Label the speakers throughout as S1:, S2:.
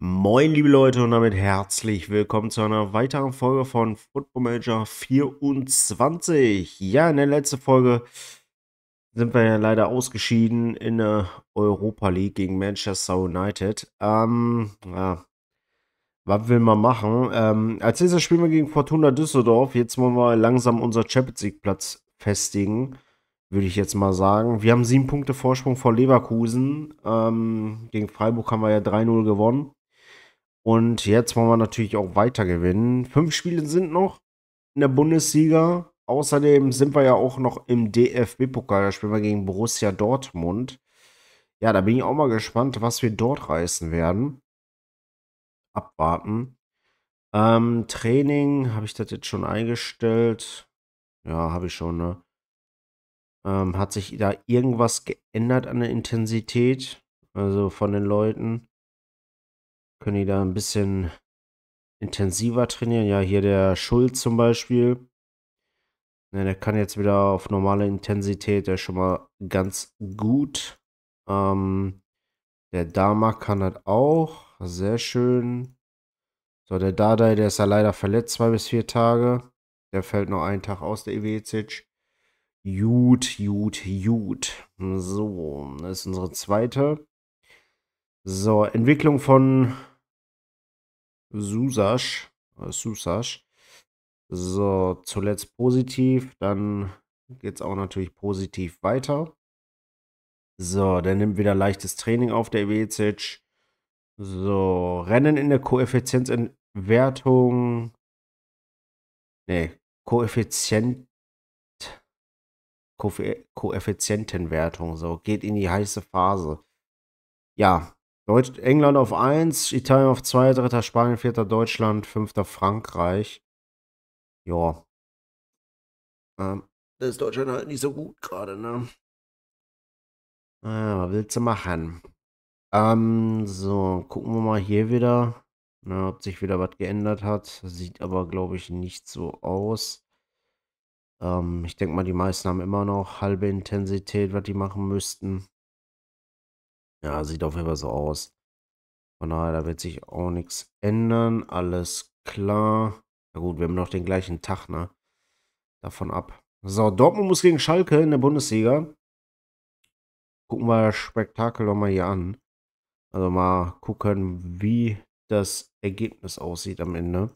S1: Moin, liebe Leute, und damit herzlich willkommen zu einer weiteren Folge von Football Manager 24. Ja, in der letzten Folge sind wir ja leider ausgeschieden in der Europa League gegen Manchester United. Ähm, ja, was will man machen? Ähm, als nächstes spielen wir gegen Fortuna Düsseldorf. Jetzt wollen wir langsam unser Champions League Platz festigen würde ich jetzt mal sagen. Wir haben sieben Punkte Vorsprung vor Leverkusen. Ähm, gegen Freiburg haben wir ja 3-0 gewonnen. Und jetzt wollen wir natürlich auch weiter gewinnen. Fünf Spiele sind noch in der Bundesliga. Außerdem sind wir ja auch noch im DFB-Pokal. Da spielen wir gegen Borussia Dortmund. Ja, da bin ich auch mal gespannt, was wir dort reißen werden. Abwarten. Ähm, Training, habe ich das jetzt schon eingestellt? Ja, habe ich schon, ne? Ähm, hat sich da irgendwas geändert an der Intensität? Also von den Leuten? Können die da ein bisschen intensiver trainieren? Ja, hier der Schulz zum Beispiel. Ja, der kann jetzt wieder auf normale Intensität, der ist schon mal ganz gut. Ähm, der Dama kann das auch. Sehr schön. So, der Dardai, der ist ja leider verletzt, zwei bis vier Tage. Der fällt noch einen Tag aus, der Iwecic. Gut, gut, gut. So, das ist unsere zweite. So, Entwicklung von Susasch. Äh, Susasch. So, zuletzt positiv. Dann geht es auch natürlich positiv weiter. So, der nimmt wieder leichtes Training auf, der Iwecic. So, Rennen in der Koeffizienzentwertung. Ne, Koeffizient Koeffizientenwertung. So, geht in die heiße Phase. Ja, Deutsch, England auf 1, Italien auf 2, dritter Spanien, vierter Deutschland, fünfter Frankreich. Ja. Ähm, das ist Deutschland halt nicht so gut gerade, ne? Ah, was willst du machen? Ähm, so, gucken wir mal hier wieder, ne, ob sich wieder was geändert hat. Sieht aber, glaube ich, nicht so aus. Ähm, ich denke mal, die meisten haben immer noch halbe Intensität, was die machen müssten. Ja, sieht auf jeden Fall so aus. Von daher, da wird sich auch nichts ändern. Alles klar. Na gut, wir haben noch den gleichen Tag, ne? Davon ab. So, Dortmund muss gegen Schalke in der Bundesliga. Gucken wir das Spektakel doch mal hier an. Also mal gucken, wie das Ergebnis aussieht am Ende.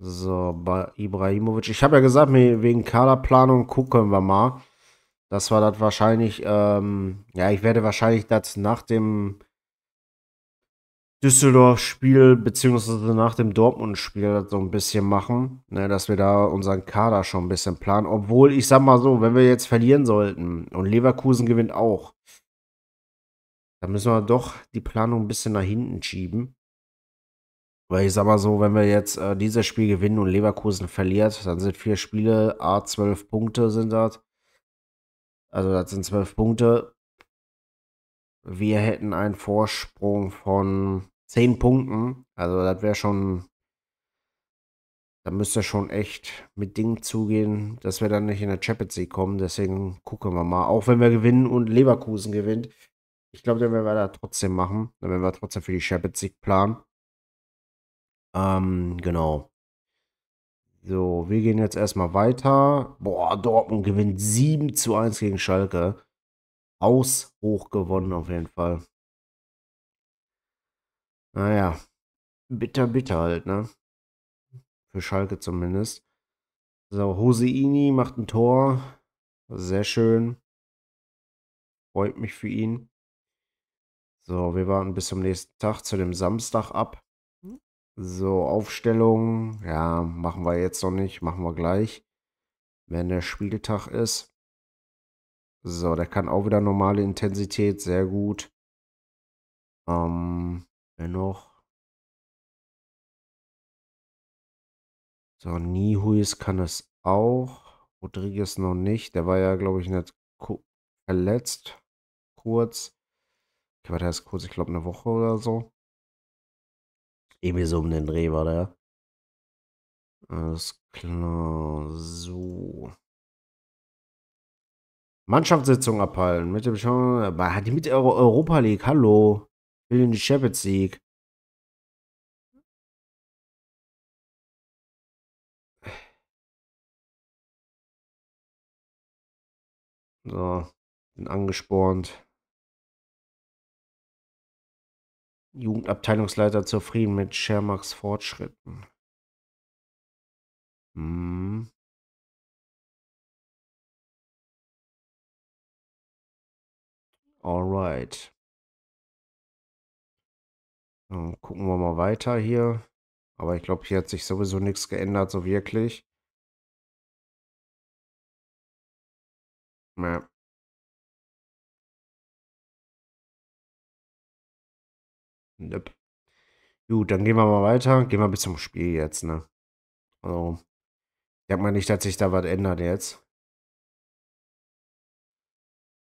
S1: So, bei Ibrahimovic. Ich habe ja gesagt, wegen Kaderplanung gucken wir mal. Das war das wahrscheinlich, ähm, ja, ich werde wahrscheinlich das nach dem Düsseldorf-Spiel, beziehungsweise nach dem Dortmund-Spiel so ein bisschen machen, ne, dass wir da unseren Kader schon ein bisschen planen. Obwohl, ich sag mal so, wenn wir jetzt verlieren sollten und Leverkusen gewinnt auch, dann müssen wir doch die Planung ein bisschen nach hinten schieben. Weil ich sag mal so, wenn wir jetzt äh, dieses Spiel gewinnen und Leverkusen verliert, dann sind vier Spiele, A, 12 Punkte sind das. Also das sind zwölf Punkte. Wir hätten einen Vorsprung von zehn Punkten. Also das wäre schon, da müsste schon echt mit Dingen zugehen, dass wir dann nicht in der Champions League kommen. Deswegen gucken wir mal. Auch wenn wir gewinnen und Leverkusen gewinnt. Ich glaube, dann werden wir da trotzdem machen. Dann werden wir trotzdem für die Champions League planen. Ähm, genau. So, wir gehen jetzt erstmal weiter. Boah, Dortmund gewinnt 7 zu 1 gegen Schalke. Aus hoch gewonnen auf jeden Fall. Naja, bitter, bitter halt, ne? Für Schalke zumindest. So, Hoseini macht ein Tor. Sehr schön. Freut mich für ihn. So, wir warten bis zum nächsten Tag, zu dem Samstag ab. So, Aufstellung, ja, machen wir jetzt noch nicht, machen wir gleich, wenn der Spieltag ist. So, der kann auch wieder normale Intensität, sehr gut. Ähm, wer noch? So, Nihuis kann es auch. Rodriguez noch nicht. Der war ja, glaube ich, nicht verletzt. Kurz. Okay, war das kurz? Ich glaube, eine Woche oder so. Irgendwie so um den Dreh war der. Alles klar, so. Mannschaftssitzung abhalten mit dem Schauen. Mit der Europa League, hallo. Will den die Sieg. So, bin angespornt. Jugendabteilungsleiter zufrieden mit Schermaks Fortschritten. Hm. Alright. Dann gucken wir mal weiter hier. Aber ich glaube, hier hat sich sowieso nichts geändert, so wirklich. Ja. Nope. Gut, dann gehen wir mal weiter. Gehen wir bis zum Spiel jetzt, ne? Also, ich denke mal nicht, dass sich da was ändert jetzt.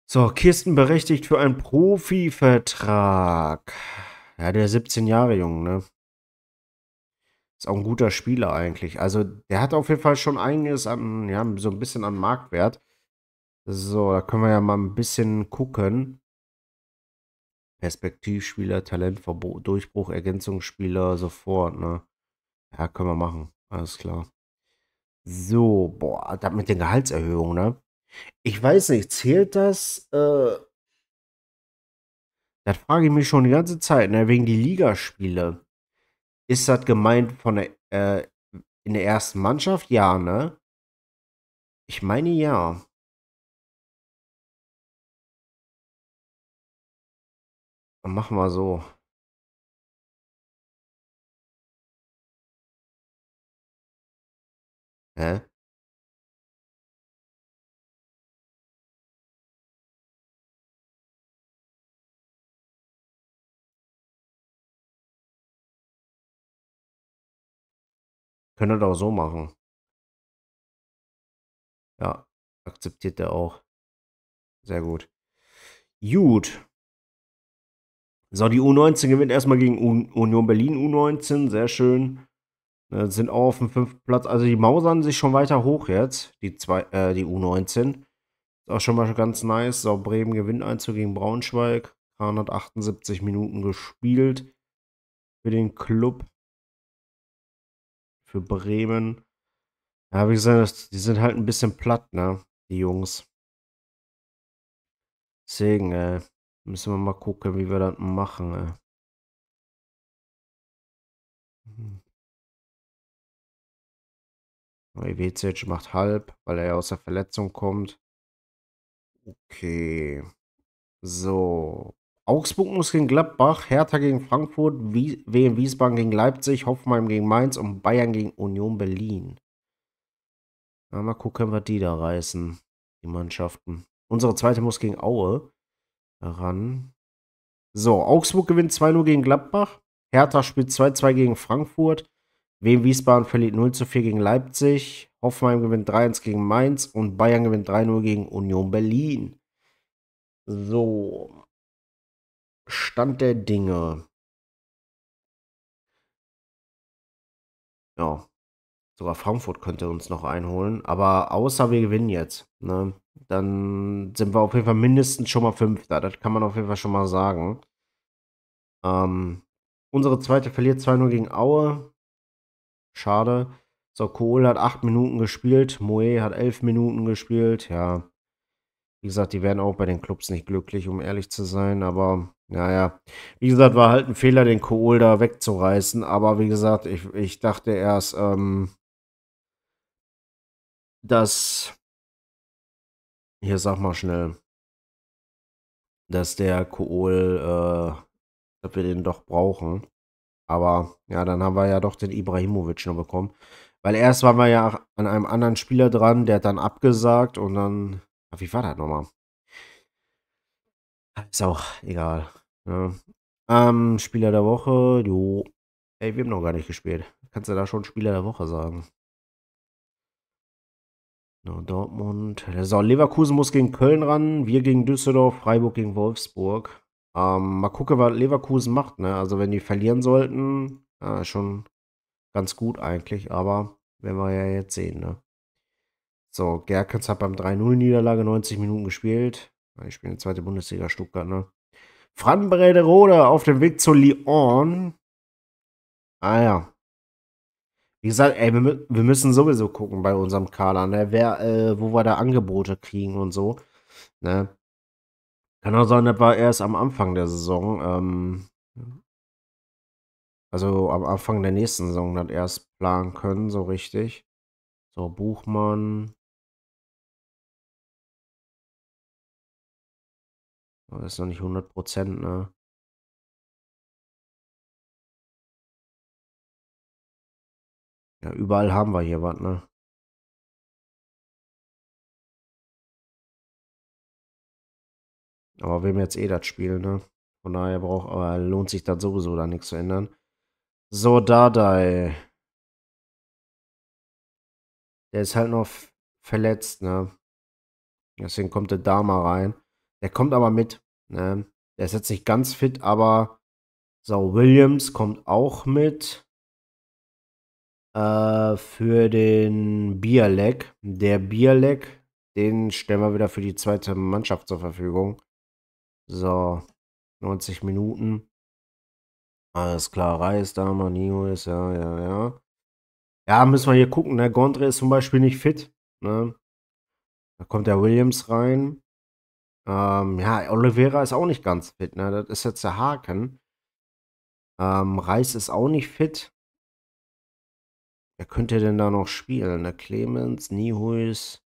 S1: So, Kirsten berechtigt für einen Profivertrag. Ja, der 17 Jahre jung, ne? Ist auch ein guter Spieler eigentlich. Also, der hat auf jeden Fall schon einiges an, ja, so ein bisschen an Marktwert. So, da können wir ja mal ein bisschen gucken. Perspektivspieler, Talentverbot, Durchbruch, Ergänzungsspieler, sofort, ne? Ja, können wir machen. Alles klar. So, boah, das mit den Gehaltserhöhungen, ne? Ich weiß nicht, zählt das? Äh, das frage ich mich schon die ganze Zeit, ne? Wegen die Ligaspiele. Ist das gemeint von der, äh, in der ersten Mannschaft? Ja, ne? Ich meine ja. Dann machen wir so. Hä? Wir doch so machen. Ja, akzeptiert er auch. Sehr gut. Gut. So, die U19 gewinnt erstmal gegen Union Berlin U19. Sehr schön. Ne, sind auch auf dem fünften Platz. Also die mausern sich schon weiter hoch jetzt, die, zwei, äh, die U19. Ist auch schon mal ganz nice. So, Bremen gewinnt 1 gegen Braunschweig. 378 Minuten gespielt für den Club. Für Bremen. Ja, wie gesagt, die sind halt ein bisschen platt, ne? Die Jungs. Deswegen, äh, müssen wir mal gucken, wie wir das machen. Mhm. Iwecic macht halb, weil er ja aus der Verletzung kommt. Okay. So. Augsburg muss gegen Gladbach, Hertha gegen Frankfurt, WM Wiesbaden gegen Leipzig, Hoffenheim gegen Mainz und Bayern gegen Union Berlin. Na, mal gucken, was die da reißen, die Mannschaften. Unsere zweite muss gegen Aue ran. So, Augsburg gewinnt 2-0 gegen Gladbach. Hertha spielt 2-2 gegen Frankfurt. WM Wiesbaden verliert 0 zu 4 gegen Leipzig. Hoffenheim gewinnt 3-1 gegen Mainz und Bayern gewinnt 3-0 gegen Union Berlin. So. Stand der Dinge. Ja. Sogar Frankfurt könnte uns noch einholen. Aber außer wir gewinnen jetzt. Ne? Dann sind wir auf jeden Fall mindestens schon mal Fünfter. Das kann man auf jeden Fall schon mal sagen. Ähm, unsere zweite verliert 2-0 gegen Aue. Schade. So, Kohl hat 8 Minuten gespielt. Moe hat 11 Minuten gespielt. Ja. Wie gesagt, die werden auch bei den Clubs nicht glücklich, um ehrlich zu sein. Aber, naja. Wie gesagt, war halt ein Fehler, den Kohl da wegzureißen. Aber wie gesagt, ich, ich dachte erst, ähm, dass. Hier sag mal schnell. Dass der Kohl, äh, dass wir den doch brauchen. Aber ja, dann haben wir ja doch den Ibrahimovic noch bekommen. Weil erst waren wir ja an einem anderen Spieler dran, der hat dann abgesagt und dann. Wie war das nochmal? Ist auch egal. Ja. Ne? Ähm, Spieler der Woche, jo. Ey, wir haben noch gar nicht gespielt. Kannst du da schon Spieler der Woche sagen? No, Dortmund. So, Leverkusen muss gegen Köln ran, wir gegen Düsseldorf, Freiburg gegen Wolfsburg. Ähm, mal gucken, was Leverkusen macht. Ne? Also wenn die verlieren sollten, äh, schon ganz gut eigentlich, aber werden wir ja jetzt sehen. Ne? So, Gerkens hat beim 3-0-Niederlage 90 Minuten gespielt. Ich spiele in der zweiten Bundesliga Stuttgart, ne? Fran Brederode auf dem Weg zu Lyon. Ah ja. Wie gesagt, ey, wir, wir müssen sowieso gucken bei unserem Kader, ne? Wer, äh, wo wir da Angebote kriegen und so. Ne? Kann auch sein, das war erst am Anfang der Saison. Ähm, also am Anfang der nächsten Saison das erst planen können, so richtig. So, Buchmann. Das ist noch nicht 100 Prozent, ne? Ja, überall haben wir hier was, ne? Aber haben jetzt eh das Spiel, ne? Von daher braucht, aber lohnt sich das sowieso da nichts zu ändern. So, Dardai. Der ist halt noch verletzt, ne? Deswegen kommt der Dama rein. Der kommt aber mit, ne? Der ist jetzt nicht ganz fit, aber so, Williams kommt auch mit. Äh, für den Bierleck. Der Bierleck, den stellen wir wieder für die zweite Mannschaft zur Verfügung. So, 90 Minuten. Alles klar, Reis, Dama, Nio ist, ja, ja, ja. Ja, müssen wir hier gucken. Ne? Gondre ist zum Beispiel nicht fit. Ne? Da kommt der Williams rein. Ähm, ja, Oliveira ist auch nicht ganz fit. Ne? Das ist jetzt der Haken. Ähm, Reis ist auch nicht fit. Wer könnte denn da noch spielen? Der Clemens, Nihuis.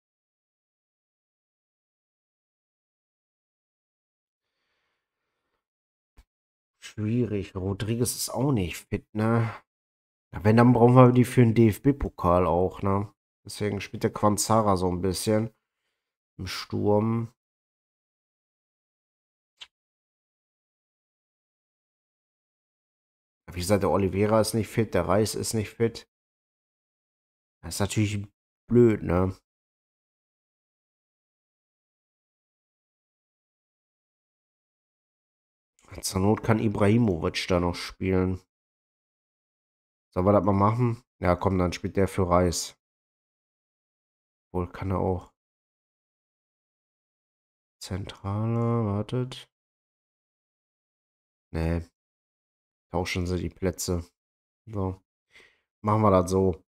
S1: Schwierig. Rodriguez ist auch nicht fit, ne? Ja, wenn, dann brauchen wir die für den DFB-Pokal auch, ne? Deswegen spielt der Quanzara so ein bisschen im Sturm. Wie gesagt, der Oliveira ist nicht fit, der Reis ist nicht fit. Das ist natürlich blöd, ne? Zur Not kann Ibrahimovic da noch spielen. Sollen wir das mal machen? Ja, komm, dann spielt der für Reis. Wohl kann er auch. Zentraler, wartet. Nee. Tauschen sie die Plätze. So. Machen wir das so.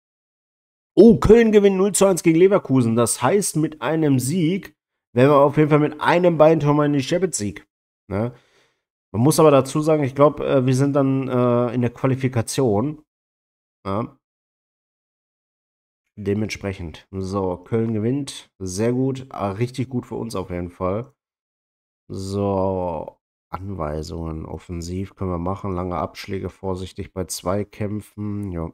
S1: Oh, Köln gewinnt 0 zu 1 gegen Leverkusen. Das heißt, mit einem Sieg wären wir auf jeden Fall mit einem Bein schon mal in die Champions League. Ne? Man muss aber dazu sagen, ich glaube, äh, wir sind dann äh, in der Qualifikation. Ja. Dementsprechend. So, Köln gewinnt. Sehr gut. Ah, richtig gut für uns auf jeden Fall. So, Anweisungen. Offensiv können wir machen. Lange Abschläge, vorsichtig bei Zweikämpfen. Ja.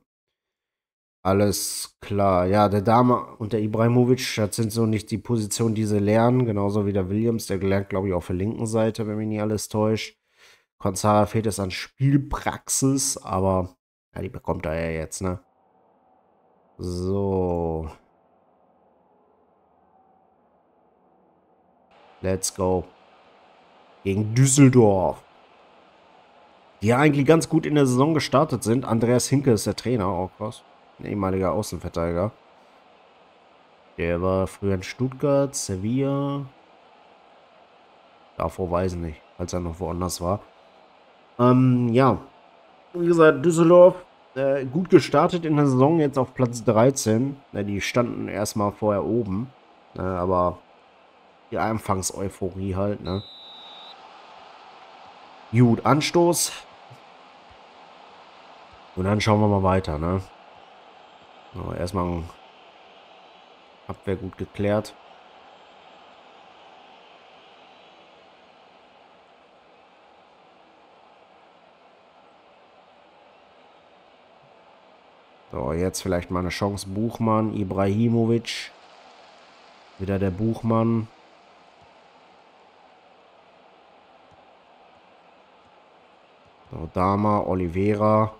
S1: Alles klar. Ja, der Dame und der Ibrahimovic, das sind so nicht die Positionen, die sie lernen. Genauso wie der Williams, der lernt, glaube ich, auf der linken Seite, wenn mich nicht alles täuscht. Konzara fehlt es an Spielpraxis, aber ja, die bekommt er ja jetzt, ne? So. Let's go. Gegen Düsseldorf. Die ja eigentlich ganz gut in der Saison gestartet sind. Andreas Hinke ist der Trainer, auch oh, krass. Ein ehemaliger Außenverteidiger. Der war früher in Stuttgart, Sevilla. Davor weiß ich nicht, als er noch woanders war. Ähm, ja. Wie gesagt, Düsseldorf äh, gut gestartet in der Saison, jetzt auf Platz 13. Ja, die standen erstmal vorher oben. Äh, aber die Anfangs-Euphorie halt, ne? Gut, Anstoß. Und dann schauen wir mal weiter, ne? So, erstmal Abwehr gut geklärt. So, jetzt vielleicht mal eine Chance. Buchmann, Ibrahimovic. Wieder der Buchmann. So, Dama, Oliveira.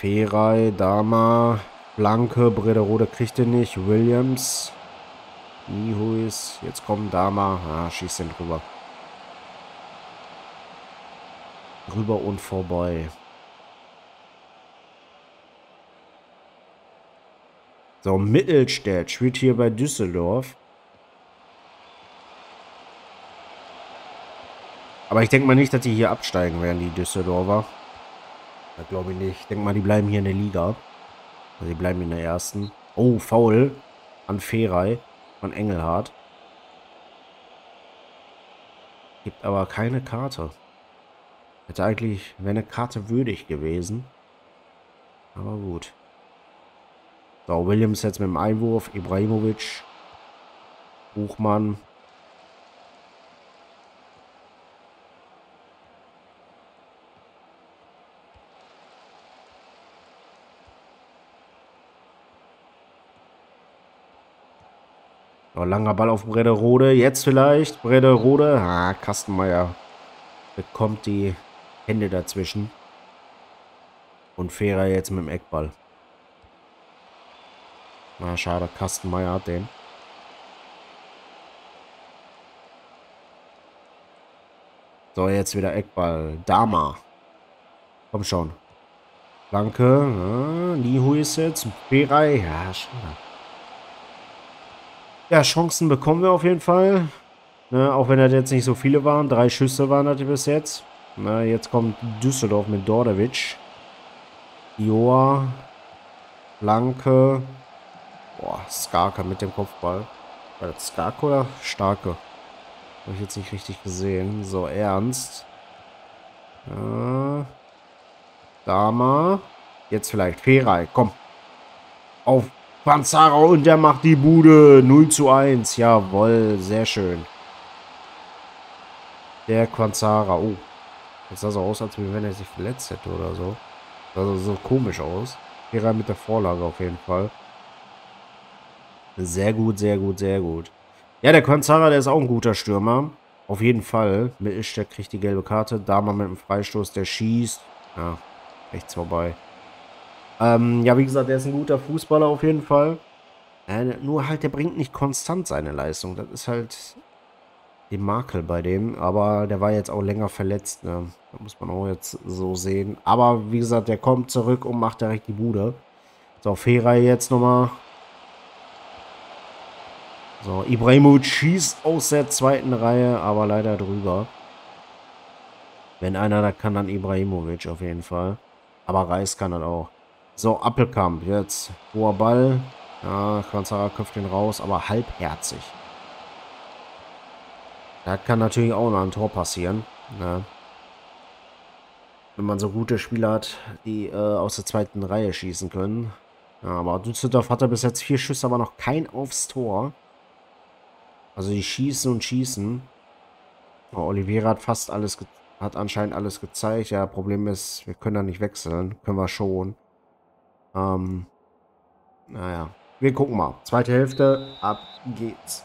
S1: Feray, Dama, Blanke, Brederode kriegt er nicht. Williams. Nihuis. Jetzt kommt Dama. Ah, schießt den drüber. Rüber und vorbei. So, Mittelstädt spielt hier bei Düsseldorf. Aber ich denke mal nicht, dass die hier absteigen werden, die Düsseldorfer. Das glaube ich nicht. Ich denke mal, die bleiben hier in der Liga. Also die bleiben in der ersten. Oh, faul an Feray. von Engelhardt. Gibt aber keine Karte. Hätte eigentlich, wäre eine Karte würdig gewesen. Aber gut. So, Williams jetzt mit dem Einwurf. Ibrahimovic. Buchmann. Langer Ball auf Brederode. Jetzt vielleicht. Brederode. Ah, Kastenmeier bekommt die Hände dazwischen. Und Fehrer jetzt mit dem Eckball. Na, schade. Kastenmeier hat den. So, jetzt wieder Eckball. Dama. Komm schon. Danke. Ja, Nihu ist jetzt. Perai. Ja, schade. Ja, Chancen bekommen wir auf jeden Fall. Ne, auch wenn das jetzt nicht so viele waren. Drei Schüsse waren das bis jetzt. Na, jetzt kommt Düsseldorf mit Dordevic. Joa. Blanke. Boah, Skarke mit dem Kopfball. War das Skarke oder Starke? Habe ich jetzt nicht richtig gesehen. So, Ernst. Ja. Dama. Jetzt vielleicht Ferai. Komm. Auf Panzaro und der macht die Bude. 0 zu 1. Jawohl, sehr schön. Der Quanzara. Oh. Das sah so aus, als wenn er sich verletzt hätte oder so. Das sah so komisch aus. Hier mit der Vorlage auf jeden Fall. Sehr gut, sehr gut, sehr gut. Ja, der Quanzara, der ist auch ein guter Stürmer. Auf jeden Fall. Mittelstedt kriegt die gelbe Karte. Dama mit dem Freistoß, der schießt. Ja, rechts vorbei. Ähm, ja, wie gesagt, der ist ein guter Fußballer auf jeden Fall. Äh, nur halt, der bringt nicht konstant seine Leistung. Das ist halt die Makel bei dem. Aber der war jetzt auch länger verletzt. Ne? Da muss man auch jetzt so sehen. Aber wie gesagt, der kommt zurück und macht direkt die Bude. So, Feray jetzt nochmal. So, Ibrahimovic schießt aus der zweiten Reihe, aber leider drüber. Wenn einer da kann, dann Ibrahimovic auf jeden Fall. Aber Reis kann dann auch. So, Appelkamp. Jetzt hoher Ball. Ja, Kranzara köpft den raus, aber halbherzig. Da kann natürlich auch noch ein Tor passieren. Ne? Wenn man so gute Spieler hat, die äh, aus der zweiten Reihe schießen können. Ja, aber Düsseldorf hat er bis jetzt vier Schüsse, aber noch kein aufs Tor. Also die schießen und schießen. Oh, Oliveira hat fast alles, hat anscheinend alles gezeigt. Ja, Problem ist, wir können da nicht wechseln. Können wir schon. Ähm, naja, wir gucken mal. Zweite Hälfte, ab geht's.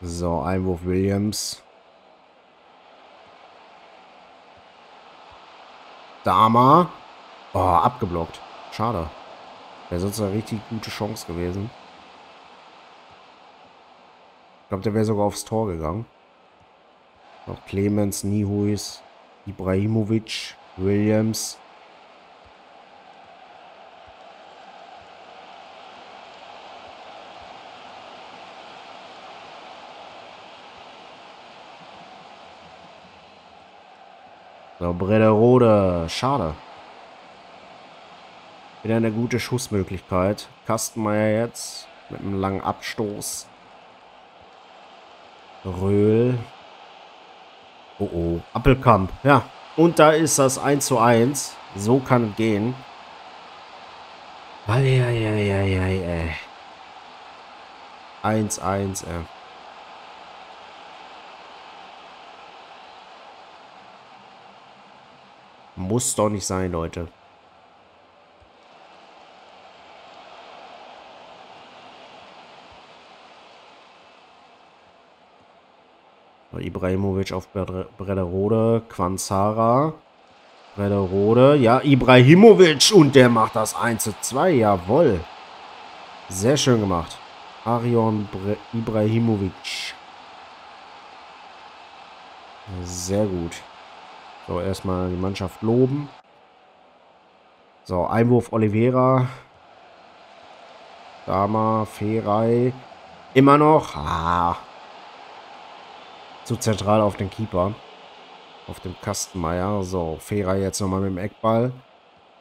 S1: So, Einwurf Williams. Dama. Oh, abgeblockt. Schade. Wäre sonst eine richtig gute Chance gewesen. Ich glaube, der wäre sogar aufs Tor gegangen. Noch Clemens, Nihuis, Ibrahimovic, Williams. So, Brederode. Schade. Wieder eine gute Schussmöglichkeit. Kastenmeier jetzt mit einem langen Abstoß. Röhl. Oh oh. Appelkamp. Ja. Und da ist das 1 zu 1. So kann es gehen. Eieieiei. 1-1, ey. Muss doch nicht sein, Leute. Ibrahimovic auf Brederode. Quanzara. Brederode. Ja, Ibrahimovic. Und der macht das 1 zu 2. Jawohl. Sehr schön gemacht. Arion Bre Ibrahimovic. Sehr gut. So, erstmal die Mannschaft loben. So, Einwurf Oliveira. Dama, Ferei. Immer noch. Ah, zu zentral auf den Keeper. Auf dem Kastenmeier. So, Fehrer jetzt nochmal mit dem Eckball.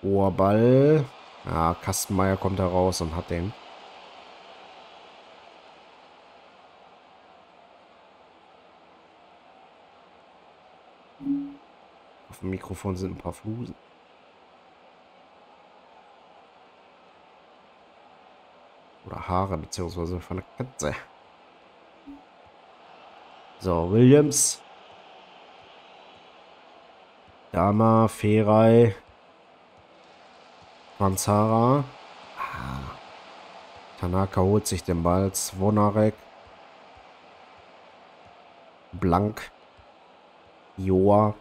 S1: Hoher Ball. Ja, Kastenmeier kommt da raus und hat den. Auf dem Mikrofon sind ein paar Flusen. Oder Haare, beziehungsweise von der Katze. So, Williams. Dama, Ferai. Panzara. Ah. Tanaka holt sich den Ball. Zwonarek. Blank. Joa.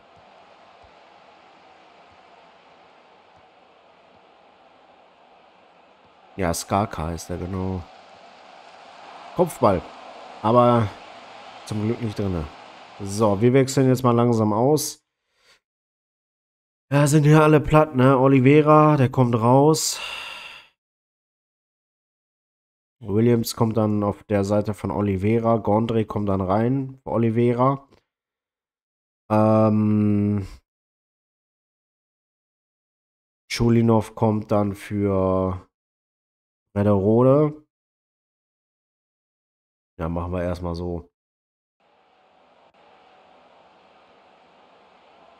S1: Ja, Skaka ist er, genau. Kopfball. Aber zum Glück nicht drin. So, wir wechseln jetzt mal langsam aus. Ja, sind hier alle platt, ne? Oliveira, der kommt raus. Williams kommt dann auf der Seite von Oliveira. Gondry kommt dann rein für Oliveira. Ähm, Schulinov kommt dann für Rederode. Ja, machen wir erstmal so.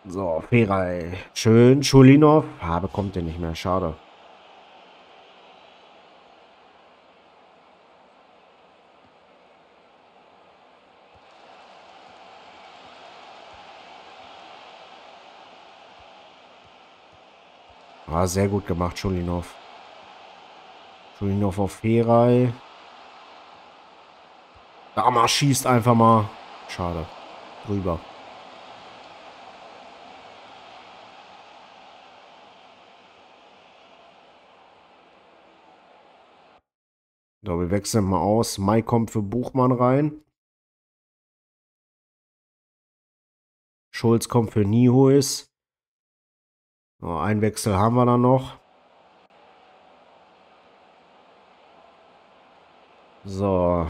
S1: So, Ferai. Schön. Schulinov. Ah, bekommt den nicht mehr. Schade. Ah, sehr gut gemacht, Schulinov. Schulinov auf Ferai. Dama schießt einfach mal. Schade. Drüber. So, wir wechseln mal aus. Mai kommt für Buchmann rein. Schulz kommt für Niehuis. So, ein Wechsel haben wir dann noch. So.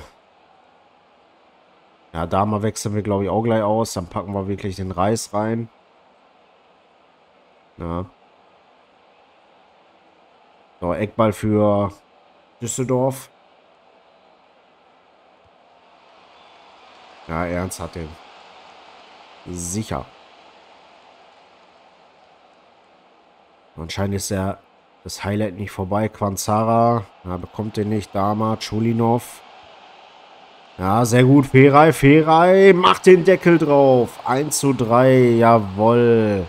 S1: Ja, da mal wechseln wir, glaube ich, auch gleich aus. Dann packen wir wirklich den Reis rein. Ja. So, Eckball für Düsseldorf. Ja, Ernst hat den. Sicher. Anscheinend ist ja das Highlight nicht vorbei. Quanzara ja, bekommt den nicht. Dama, Chulinov. Ja, sehr gut. Ferai, Ferai macht den Deckel drauf. 1 zu 3. Jawoll.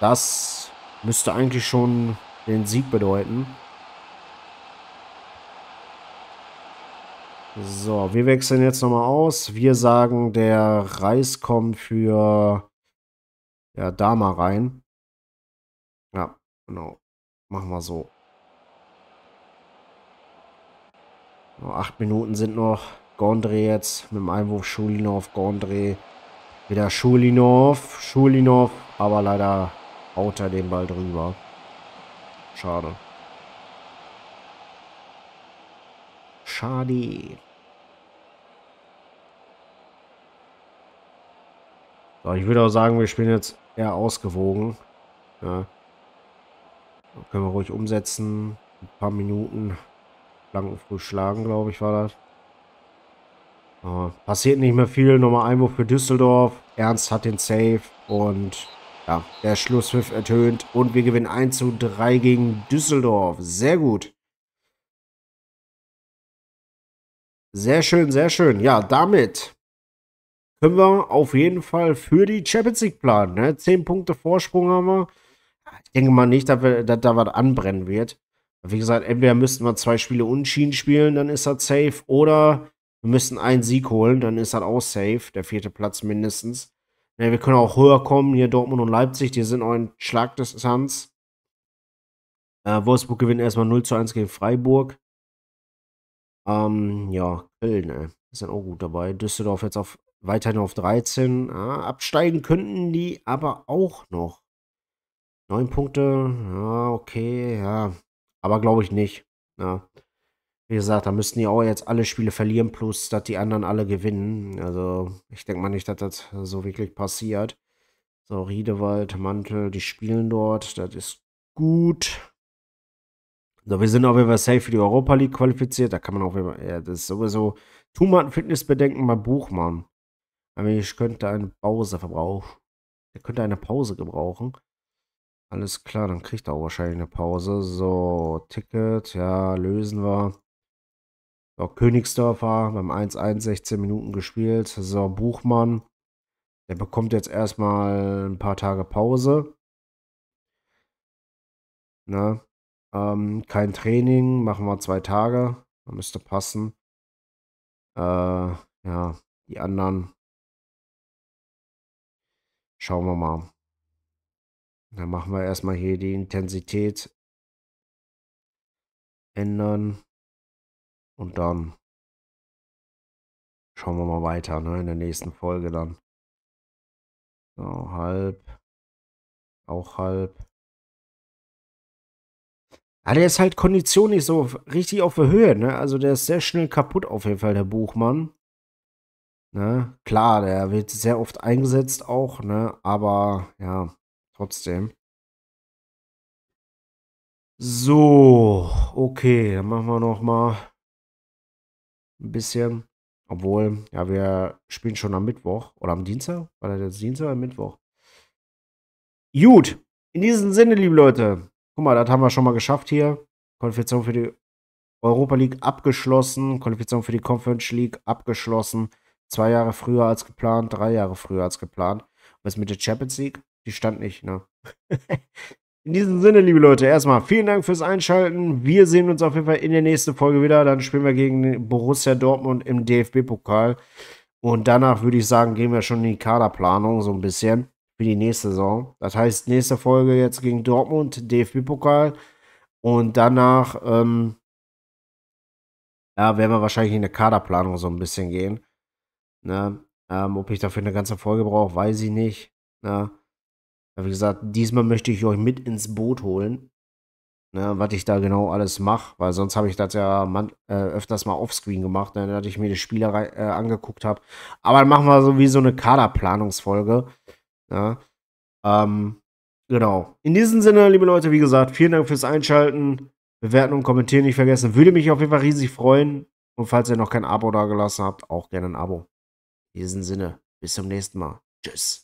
S1: Das müsste eigentlich schon den Sieg bedeuten. So, wir wechseln jetzt nochmal aus. Wir sagen, der Reis kommt für ja, Dama rein. Ja, genau. Machen wir so. Nur acht Minuten sind noch. Gondre jetzt mit dem Einwurf Schulinov, Gondre. Wieder Schulinov, Schulinov, aber leider haut er den Ball drüber. Schade. Schade. So, ich würde auch sagen, wir spielen jetzt eher ausgewogen. Ja. Können wir ruhig umsetzen. Ein paar Minuten. Lang früh schlagen, glaube ich, war das. Uh, passiert nicht mehr viel. Nochmal Einwurf für Düsseldorf. Ernst hat den Save. Und ja, der Schlusspfiff ertönt. Und wir gewinnen 1 zu 3 gegen Düsseldorf. Sehr gut. Sehr schön, sehr schön. Ja, damit können wir auf jeden Fall für die Champions League planen. Ne? Zehn Punkte Vorsprung haben wir. Ich denke mal nicht, dass, wir, dass da was anbrennen wird. Wie gesagt, entweder müssten wir zwei Spiele unschieden spielen, dann ist das safe. Oder wir müssen einen Sieg holen, dann ist das auch safe. Der vierte Platz mindestens. Ja, wir können auch höher kommen. Hier Dortmund und Leipzig, die sind auch in Schlagdistanz. Äh, Wolfsburg gewinnt erstmal 0 zu 1 gegen Freiburg. Ähm, ja, Köln, ey. Ist dann auch gut dabei. Düsseldorf jetzt auf weiterhin auf 13. Ja, absteigen könnten die aber auch noch. Neun Punkte, ja, okay, ja. Aber glaube ich nicht. Ja. Wie gesagt, da müssten die auch jetzt alle Spiele verlieren, plus dass die anderen alle gewinnen. Also, ich denke mal nicht, dass das so wirklich passiert. So, Riedewald, Mantel, die spielen dort. Das ist gut. So, wir sind auf jeden Fall safe für die Europa League qualifiziert. Da kann man auch immer, ja, das ist sowieso. Thumann Fitnessbedenken bei Buchmann. Aber ich könnte eine Pause verbrauchen. Er könnte eine Pause gebrauchen. Alles klar, dann kriegt er auch wahrscheinlich eine Pause. So, Ticket, ja, lösen wir. So, Königsdörfer beim 1-1 16 Minuten gespielt. So, Buchmann. Der bekommt jetzt erstmal ein paar Tage Pause. Ne? Ähm, kein Training, machen wir zwei Tage. Müsste passen. Äh, ja, die anderen schauen wir mal. Dann machen wir erstmal hier die Intensität ändern. Und dann schauen wir mal weiter, ne, in der nächsten Folge dann. So, halb. Auch halb. Ah, der ist halt Kondition nicht so richtig auf der Höhe, ne? Also der ist sehr schnell kaputt auf jeden Fall, der Buchmann. Ne? Klar, der wird sehr oft eingesetzt auch, ne? Aber ja, trotzdem. So, okay, dann machen wir noch mal ein bisschen. Obwohl, ja, wir spielen schon am Mittwoch oder am Dienstag. War das jetzt Dienstag oder Mittwoch? Gut, in diesem Sinne, liebe Leute. Guck mal, das haben wir schon mal geschafft hier. Qualifikation für die Europa League abgeschlossen. Qualifikation für die Conference League abgeschlossen. Zwei Jahre früher als geplant, drei Jahre früher als geplant. Was mit der Champions League? Die stand nicht, ne? In diesem Sinne, liebe Leute, erstmal vielen Dank fürs Einschalten. Wir sehen uns auf jeden Fall in der nächsten Folge wieder. Dann spielen wir gegen Borussia Dortmund im DFB-Pokal. Und danach würde ich sagen, gehen wir schon in die Kaderplanung so ein bisschen für die nächste Saison. Das heißt, nächste Folge jetzt gegen Dortmund, DFB-Pokal. Und danach, ähm, ja, werden wir wahrscheinlich in der Kaderplanung so ein bisschen gehen. Ne? Ähm, ob ich dafür eine ganze Folge brauche, weiß ich nicht. Ne? Wie gesagt, diesmal möchte ich euch mit ins Boot holen, ne, was ich da genau alles mache, weil sonst habe ich das ja man, äh, öfters mal offscreen gemacht, ne, dass ich mir die Spiele äh, angeguckt habe. Aber dann machen wir so wie so eine Kaderplanungsfolge. Ja. Ähm, genau. In diesem Sinne, liebe Leute, wie gesagt, vielen Dank fürs Einschalten. Bewerten und kommentieren nicht vergessen. Würde mich auf jeden Fall riesig freuen. Und falls ihr noch kein Abo da gelassen habt, auch gerne ein Abo. In diesem Sinne, bis zum nächsten Mal. Tschüss.